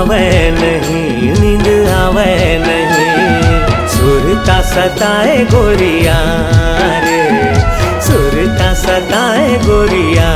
भावे नहीं नींद आवे नहीं। सुरता सताए गोरिया रे सुरता सताए गोरिया।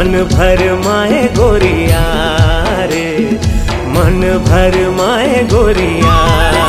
मन भर माए गोरिया रे। मन भर माए गोरिया।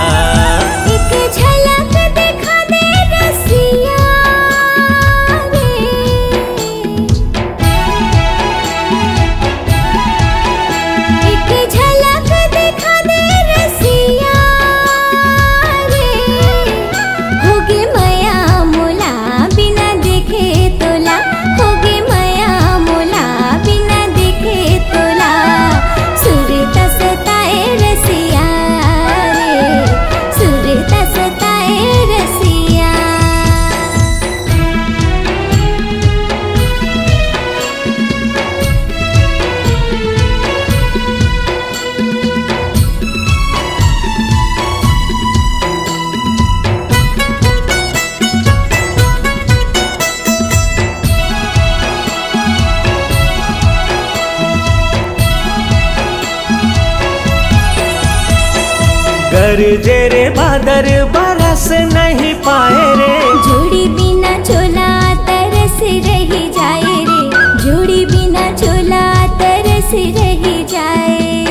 नहीं पाए रे। जोड़ी बिना चोला तरस रही जाए रे। जोड़ी बिना चोला तरस रही जाए।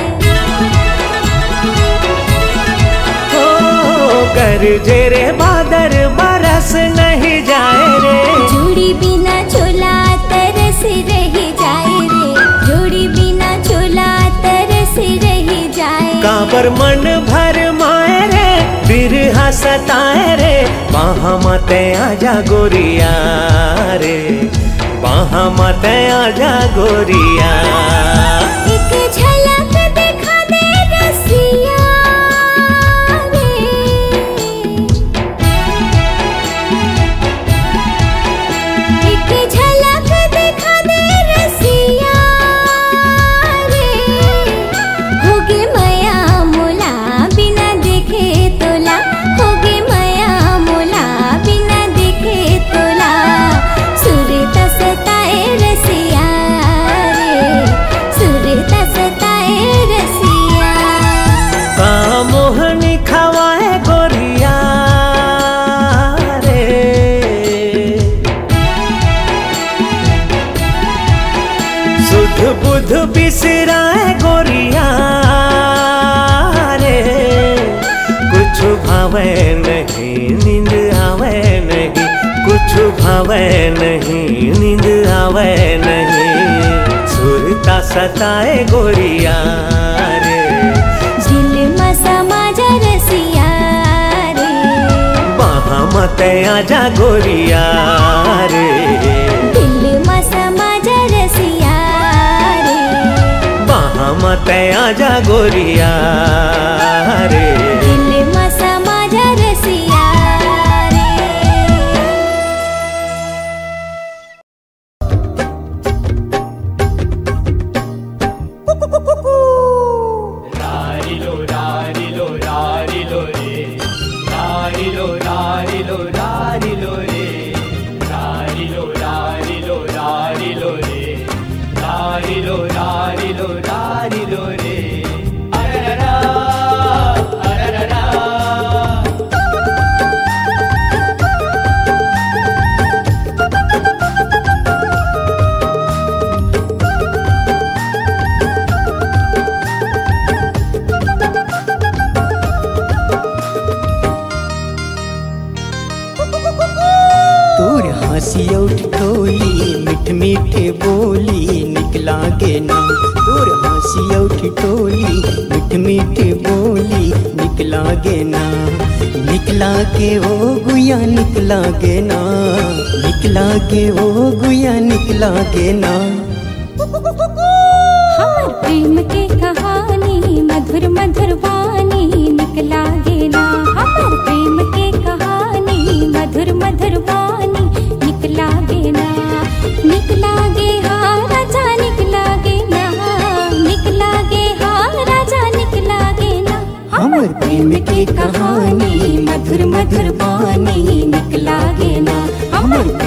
ओ गरजे रे बादर बरस नहीं जाए रे। जोड़ी बिना चोला तरस रही जाए रे। जोड़ी बिना चोला तरस रही जाए। काबर मन भर सताए रे। बाहा मते आजा गोरिया रे। बाहा मते आजा गोरिया। भावे नहीं नींद आवे नहीं। सुरता सताए गोरिया रे। दिल रसिया मत आजा गोरिया रे। दिल मसा माझा रसिया रे। वहाँ मत आजा गोरिया रे। दिल मसा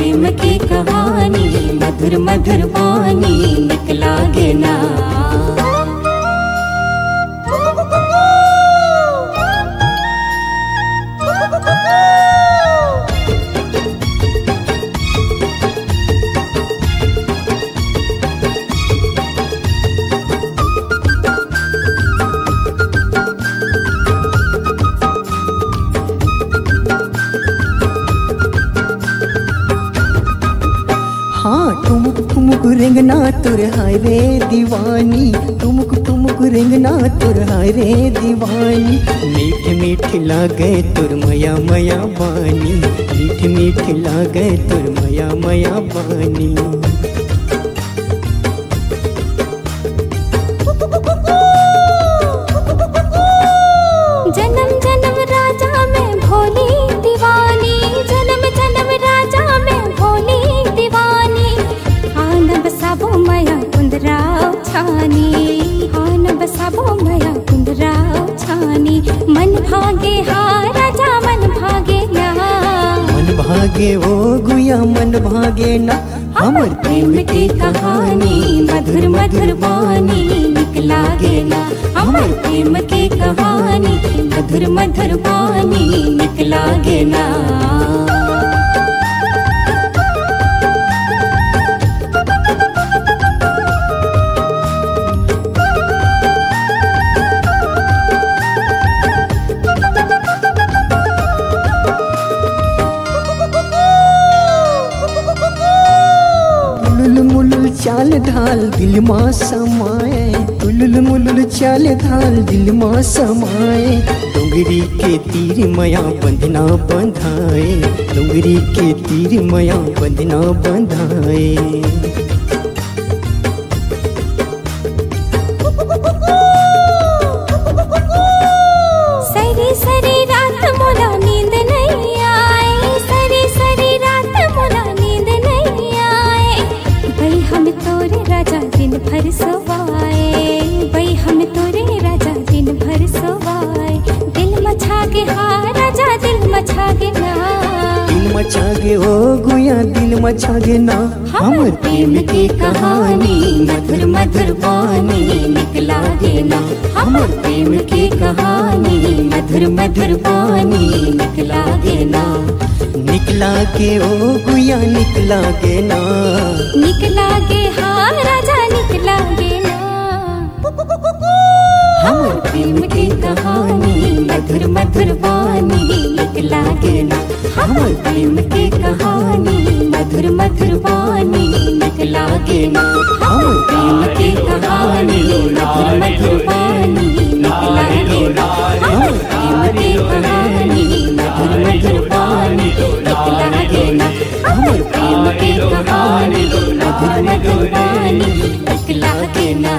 प्रेम की कहानी मधुर मधुर पानी निकला गे ना। तुर हाय रे दीवानी, तुमक तुमक रेंगना तुर हाय रे दीवानी। मीठ मीठ लागे तुर मया मया बानी, मीठ मीठ लागे तुर मया मया बानी। दिल मा समाए तुलुल मुलुल चाल धाल दिल मा समाए। डोंगरी के तीर मया बंधना बंधाए, डोंगरी के तीर मया बंधना बंधाए। दिल मचागे ना। हम प्रेम की कहानी मधुर मधुर पानी निकला गे ना हम प्रेम की कहानी मधुर मधुर पानी निकला गे ना निकला के ओ गुया निकला गे ना। निकला के हाँ राजा निकला गे ना हमर प्रेम की कहानी मधुर मधुर वाणी निकला गे ना हमर प्रेम की कहानी मधुर मधुर वाणी निकला गे ना हमर प्रेम की कहानी मधुर मधुर वाणी निकला गे ना हमर प्रेम की कहानी मधुर मधुर वाणी निकला गे ना हमर प्रेम की कहानी मधुर मधुर वाणी निकला गे ना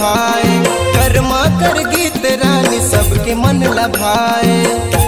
लभाए कर्मा कर गीत रानी सबके मन लभाए।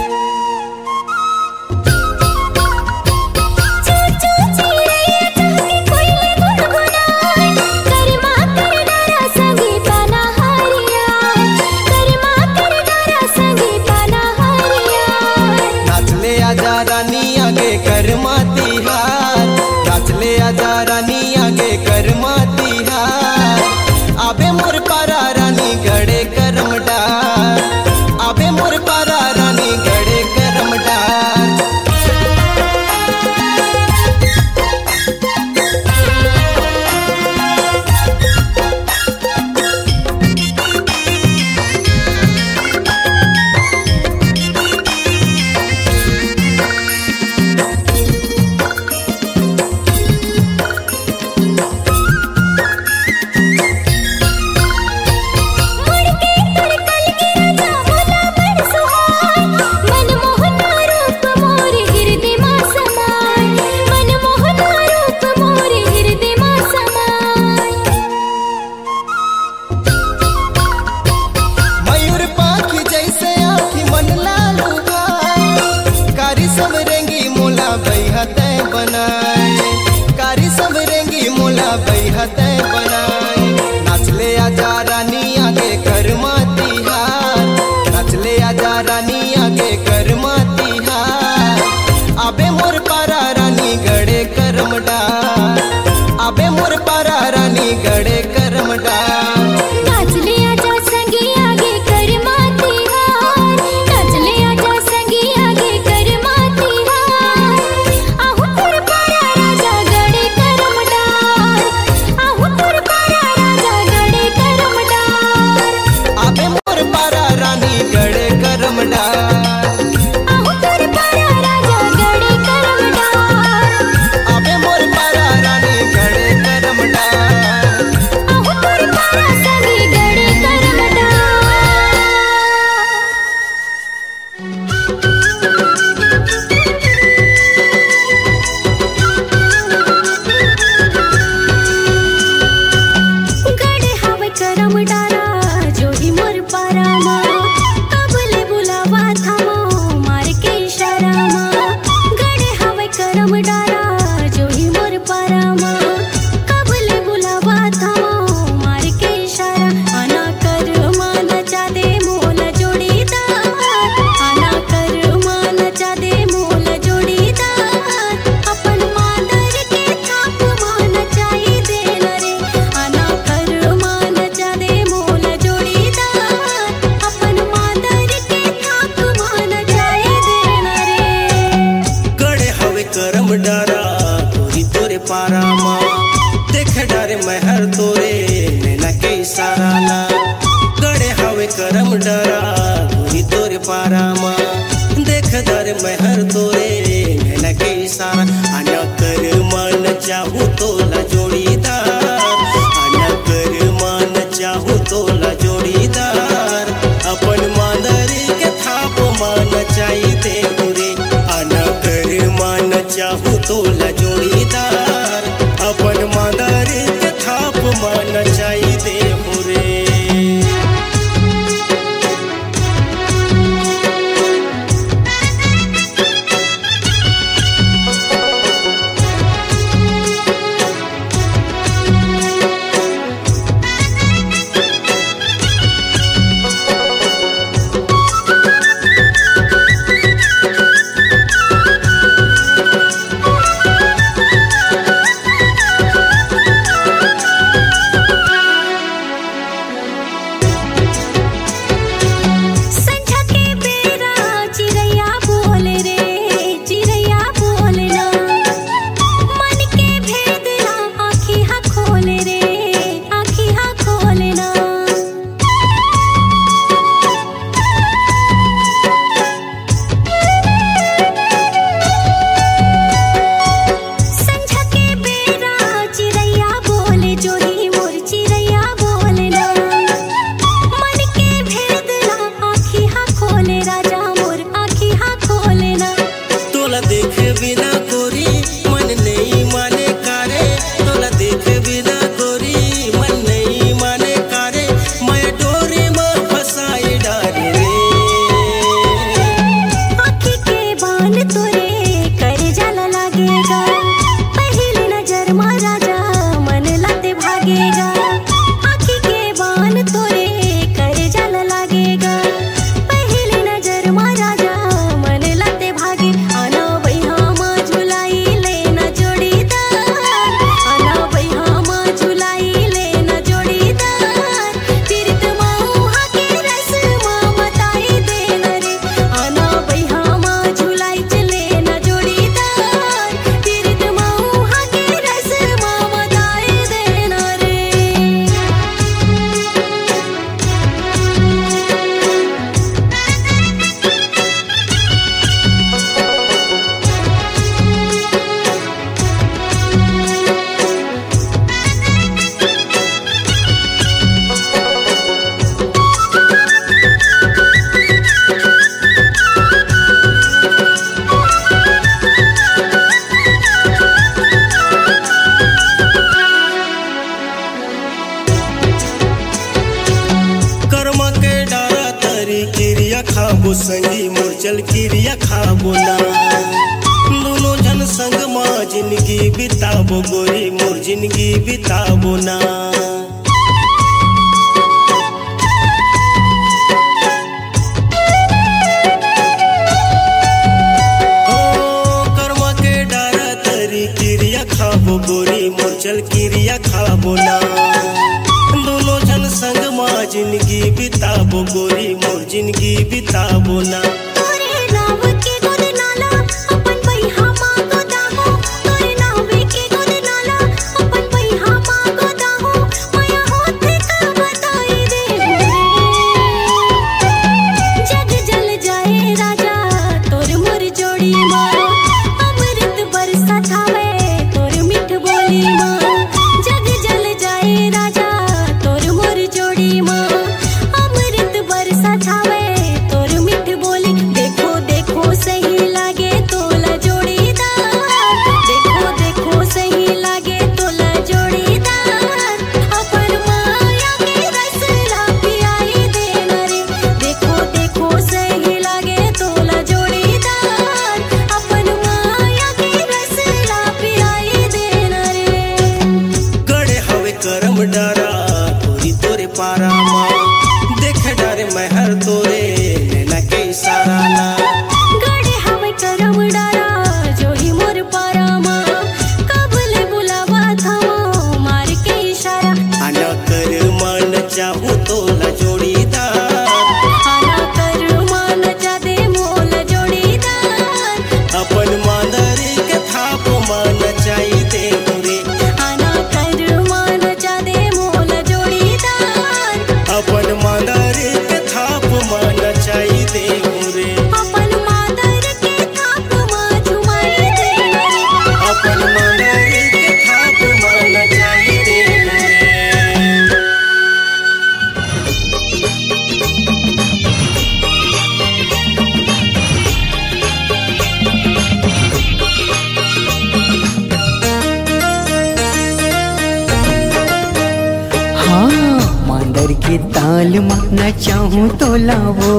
ये ताल न चाहूँ तो लावो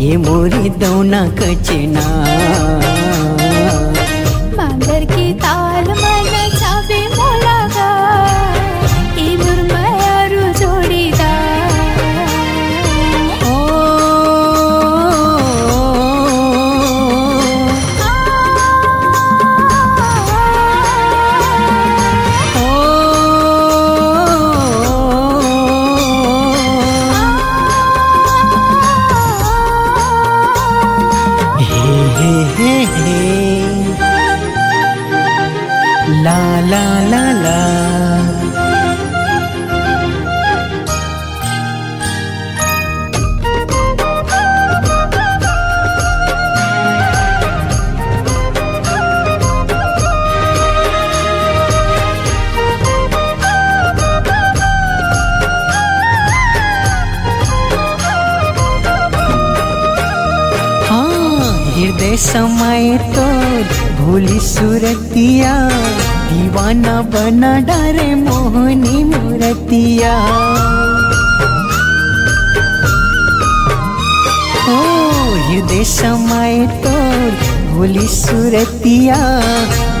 ये मोरी दौना कचना। बांदर की ताल में समय तो भोली सूरतिया, दीवाना बना डरे मोहनी मूरतिया। ओ युदे समय तो भोली सूरतिया,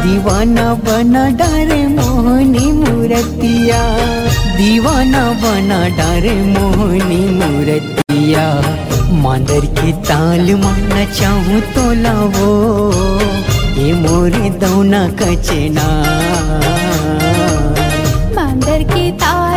दीवाना बना डरे मोहनी मूरतिया। दीवाना बना डरे मोहनी मूरतिया। मांदर के ताल माना चाहूँ तो लावो ये मोरे दौना कचना मांदर के ताल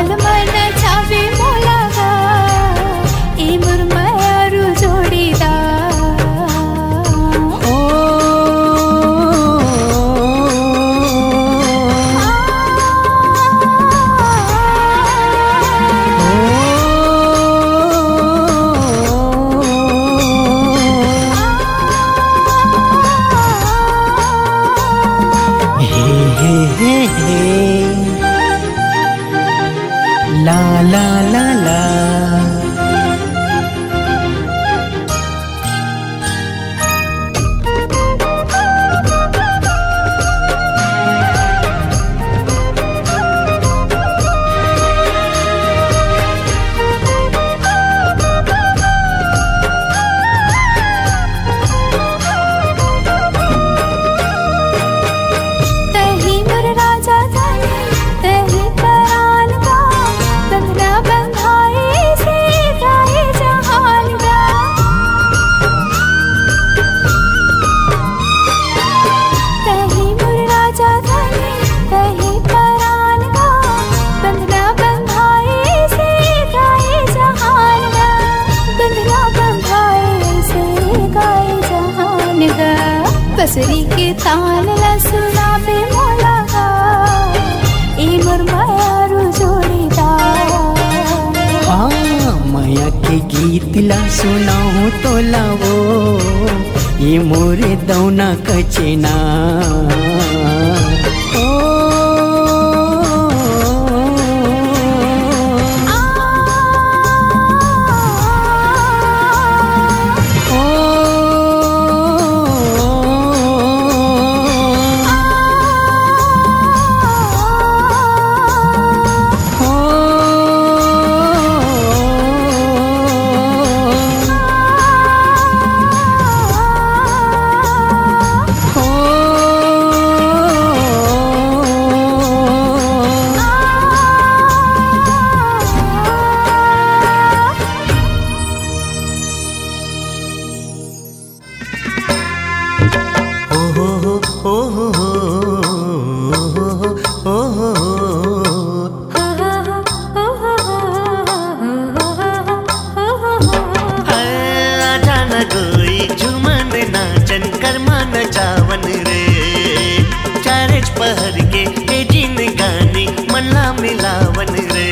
सावन रे।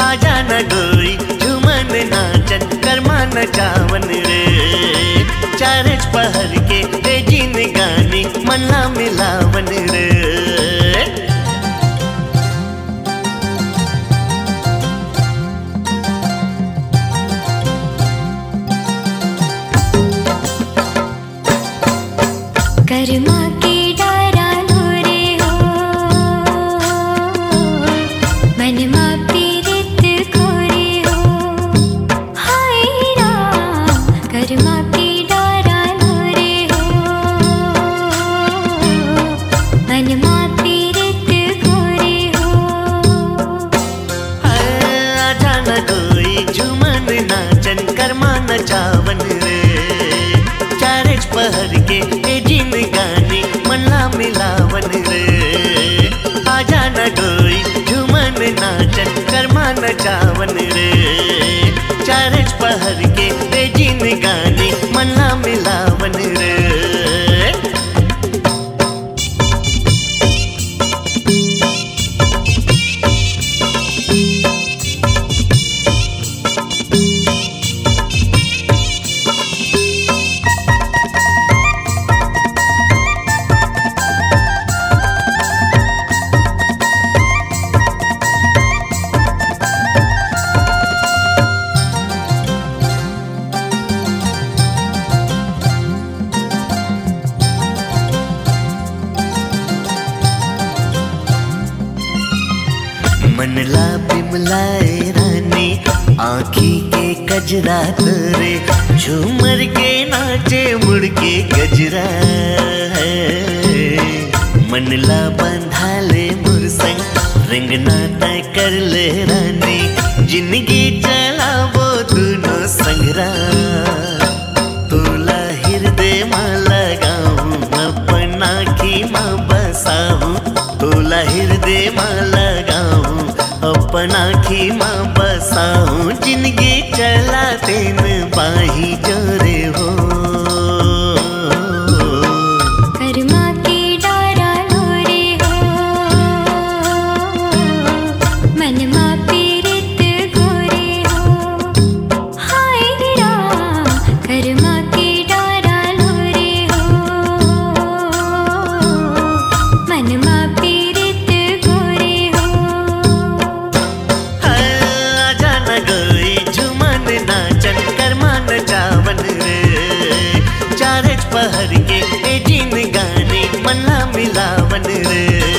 आजा न गोई, झुमन नाचन, कर्मा नचावन रे। चार पहर के जिन गानी, मल्ला मिलावन रे। गजरा रे झूमर के नाचे मुड़के गजरा मनला बंधा ले मुरसंग रंगनाता कर ले रानी। ज़िंदगी चला वो दोनों संगरा। हृदय माँ अपना की माँ हृदय अपना माँ बसाऊं। ज़िंदगी चला नैन पाही जर வந்தாவனுரு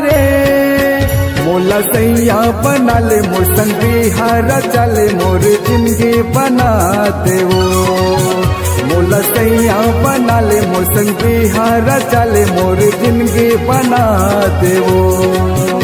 रे। मोला सैया बना ले मोर संगी बिहारा चले, मोर ज़िंदगी बना दे मोला सैया बना ले मोर संगी बिहारा चल, मोर ज़िंदगी बना देवो।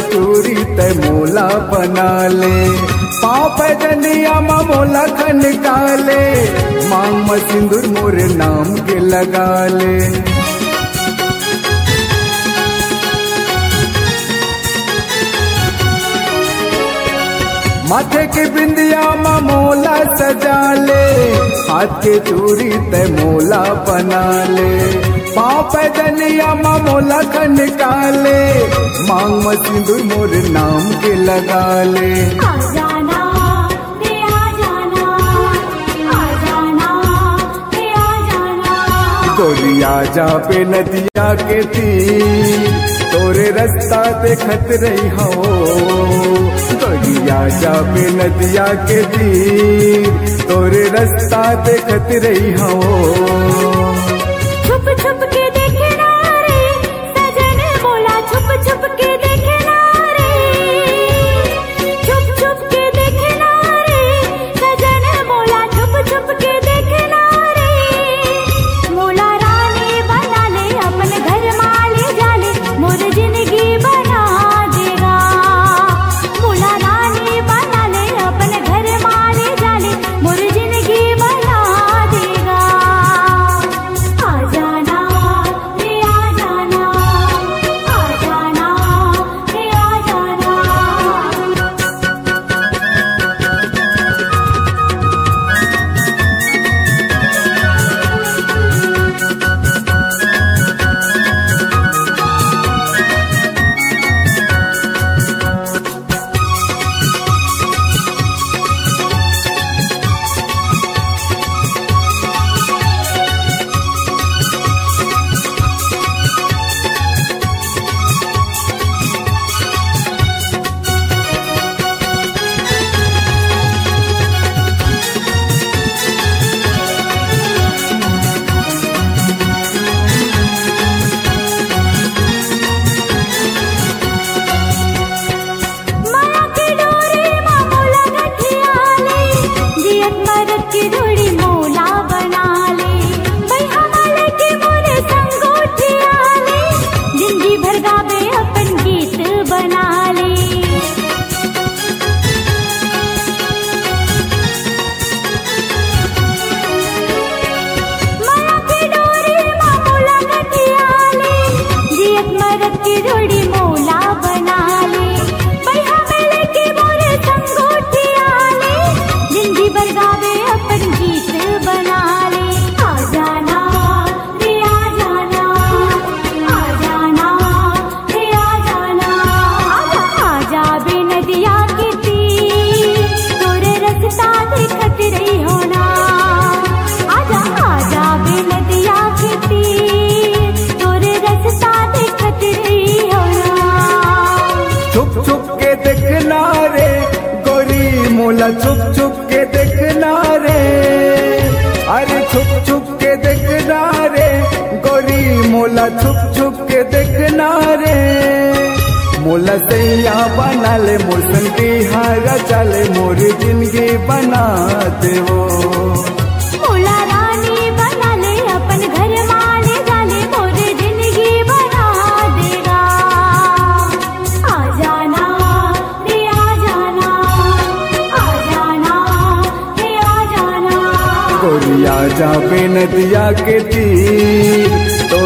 चूरी ते मोला बना ले। पाप जनिया माँ मोला खन काले मांग मसिंदुर सिंदूर मोरे नाम के लगा ले। माथे के बिंदिया मा मोला सजा ले। हाथ के चूरी ते मोला बना ले। पाँव पैदनिया मामोला का निकाले मांग मसिंदूर मोर नाम के लगा ले गोरिया जा पे नदिया के तीर। तोरे रास्ता देखत रही हो। गोरिया जा पे नदिया के तीर। तोरे रास्ता देखत रही हो। मोला छुप छुप के देखना रे। मोला सैया बना ले मोर संगी हार चले मोरी ज़िंदगी बना देवो। मोला आ जाना जाना जाना नदिया के तीर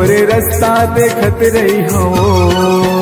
रस्ता रास्ता देखत रही हो